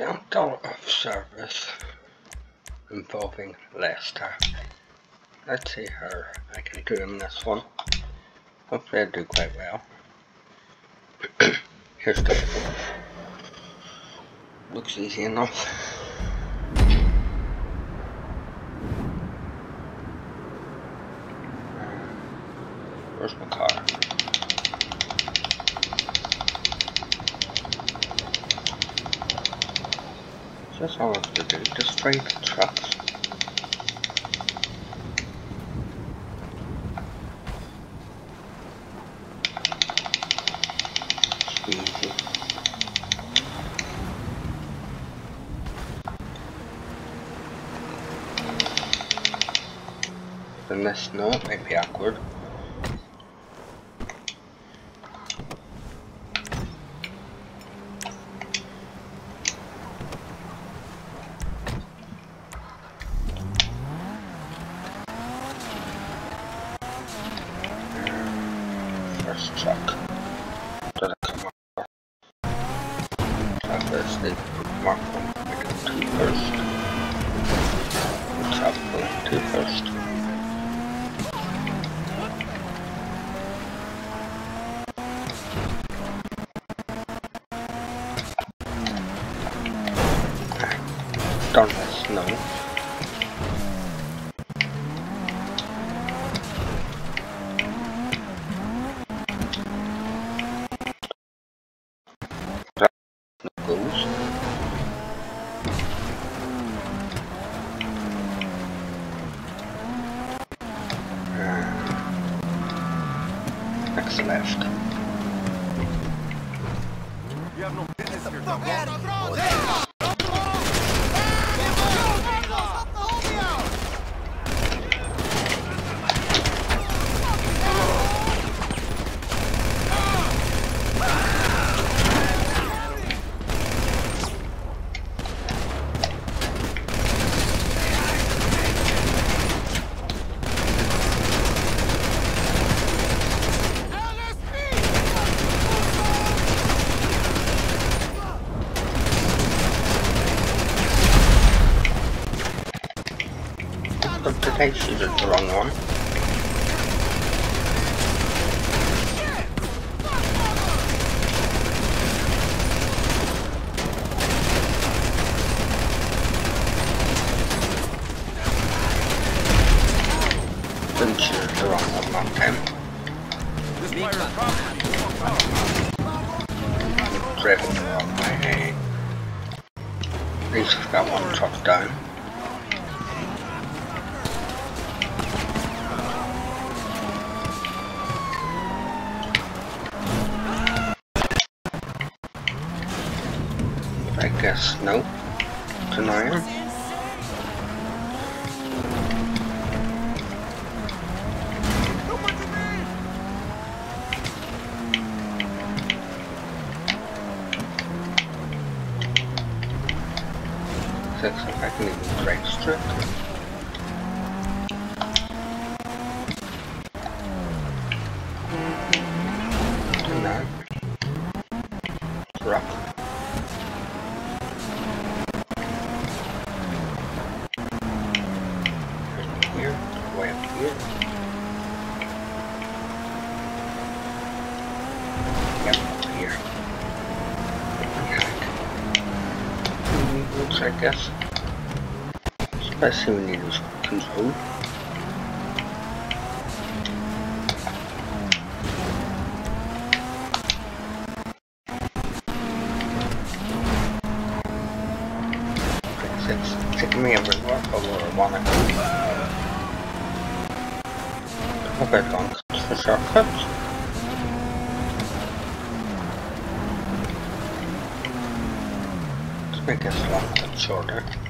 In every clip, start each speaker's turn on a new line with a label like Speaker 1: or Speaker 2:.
Speaker 1: Down dollar of service involving Lester. Let's see how I can do in this one. Hopefully I do quite well. Here's the looks easy enough. Where's my car? That's all I have to do, just trade trucks. Easy. Then this note might be awkward. Darn this, no. goes. Next left. But today she's the wrong one. Then she's the wrong one, the. At least we've got one truck down. Six, I can even register it. I guess. Especially when you use control. It's taking me hope I don't cut for shortcuts. Let's make this long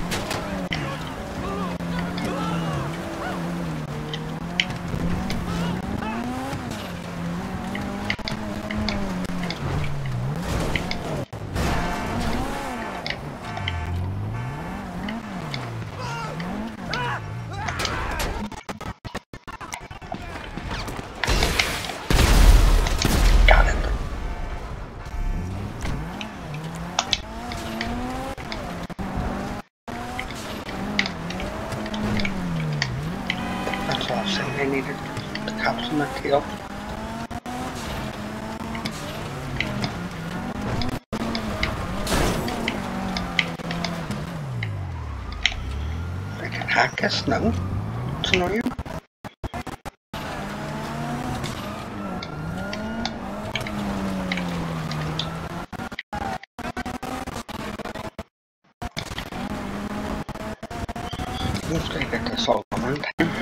Speaker 1: I needed the cops on my tail. I can hack this now. It's annoying. Hopefully get this all done in time.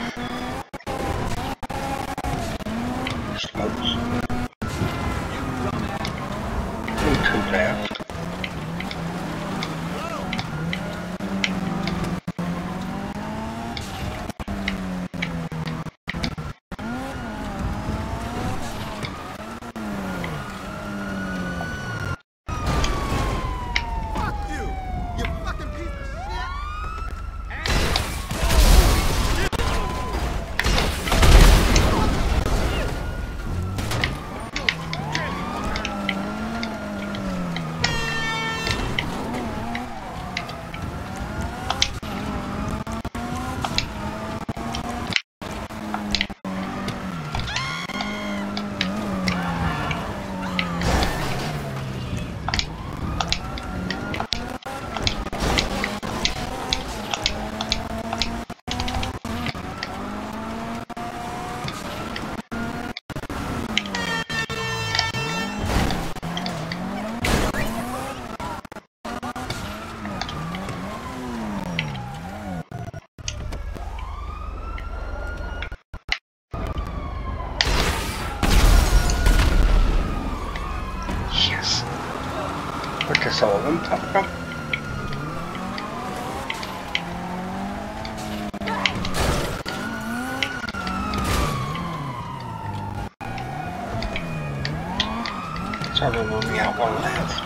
Speaker 1: Where'd this all of don't only got one left.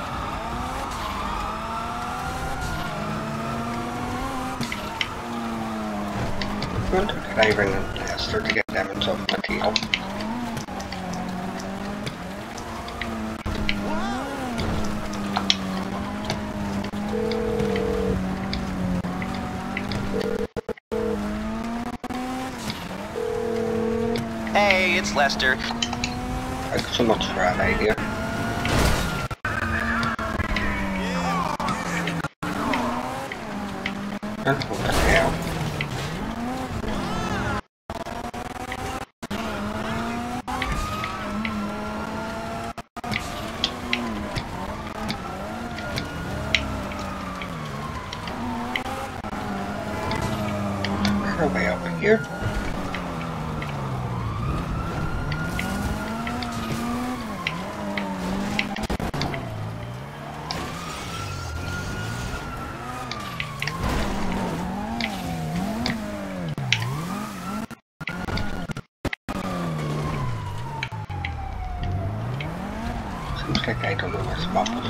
Speaker 1: I bring them Lester to get
Speaker 2: it's Lester.
Speaker 1: Like so much for that idea. Way up here. Seems like I don't know this map as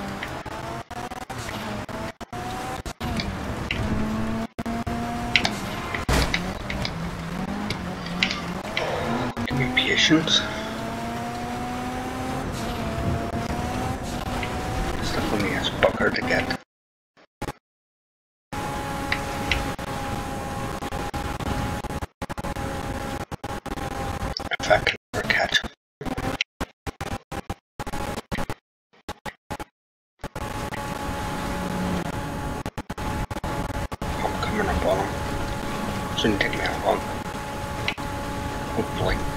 Speaker 1: me. It's the funniest bugger to get. If I can ever catch oh, him. I'm coming up on him. Shouldn't take me long. Hopefully.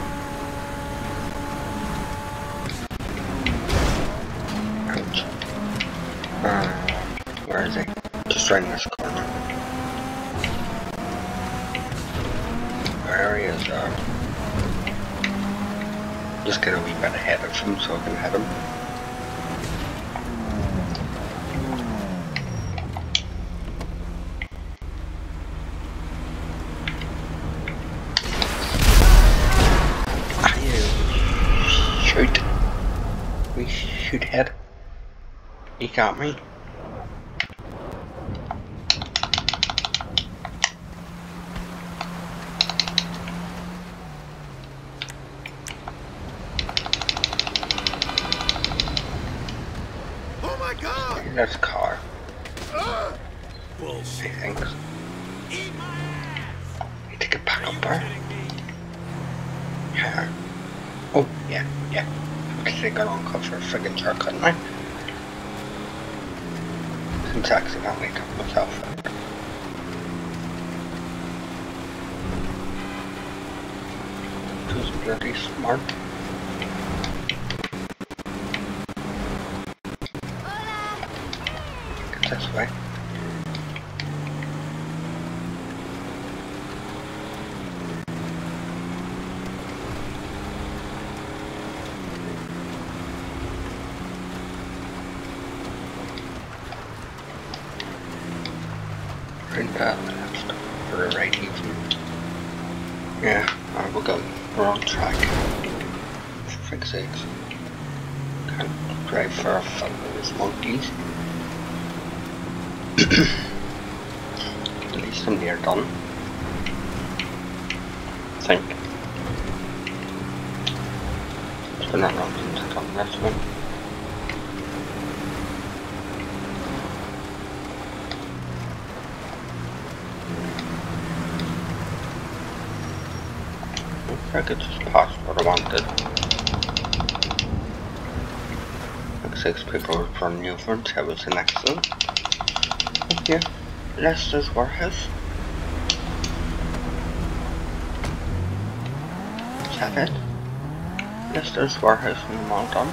Speaker 1: Just right in this corner. He is, uh, just get a wee bit ahead of him so I can hit him. Shoot. We shoot head. He got me.
Speaker 3: Oh my god!
Speaker 1: That's car,
Speaker 3: Ugh.
Speaker 1: I think. Need to get back up there. Yeah. Oh, yeah, yeah. I could take a long cut for a friggin' jerk, couldn't I? Since I accidentally took myself. Too bloody smart. Get this way. Right that left. For the right even. Yeah, I will go. We're on track. For fix sakes. Can't drive for a fun with these monkeys. At least I'm near done. I think. It's been a long since I've done this one. I could just pass what I wanted. Like six people from Newfoundland, that was an accident. Up here, Lester's warehouse. Is that it? Lester's warehouse in Malton.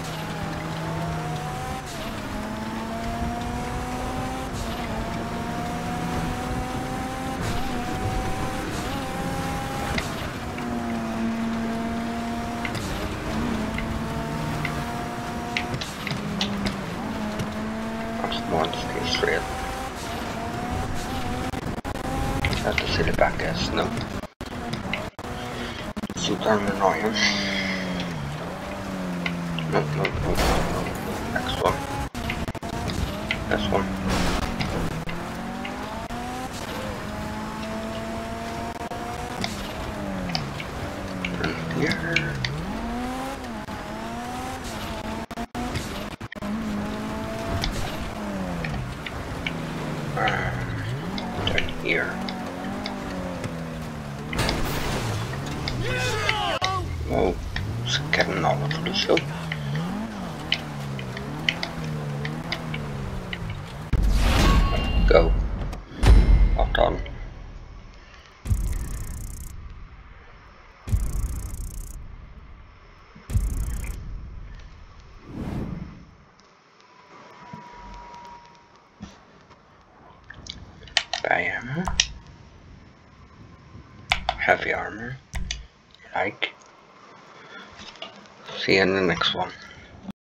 Speaker 1: That's one stay straight. That's the city back guess, no. Darn annoying. No, no, no, no, no. Next one. This one. Heavy armor. Like. See you in the next one.